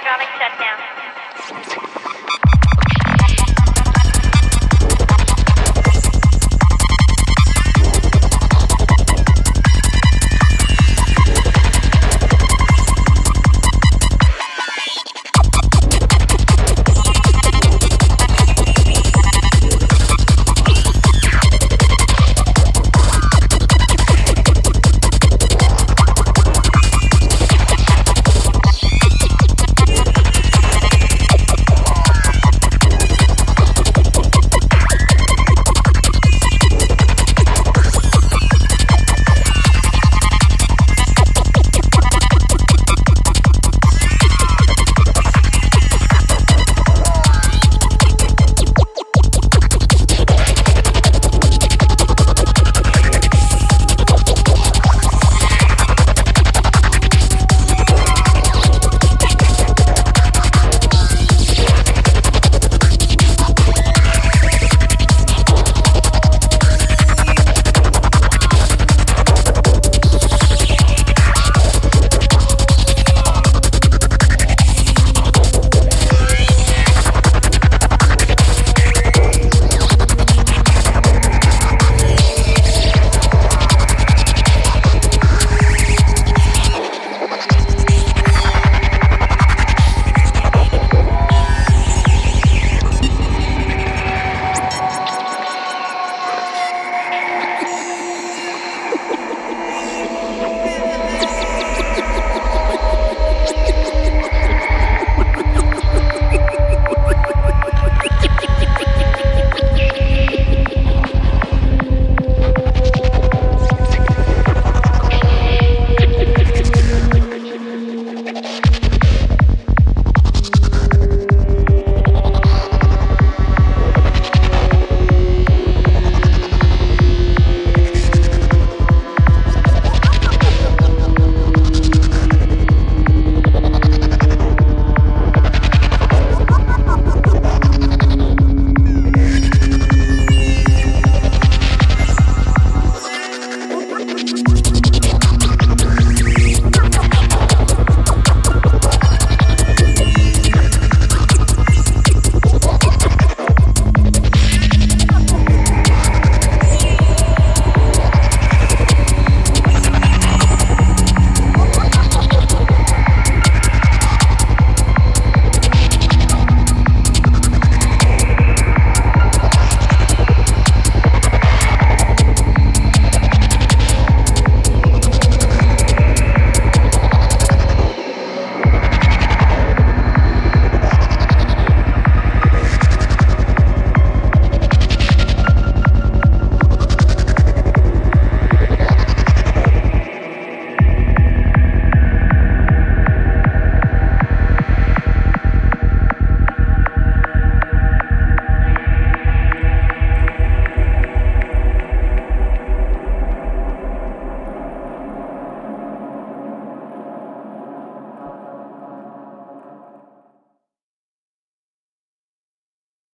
hydraulic shutdown.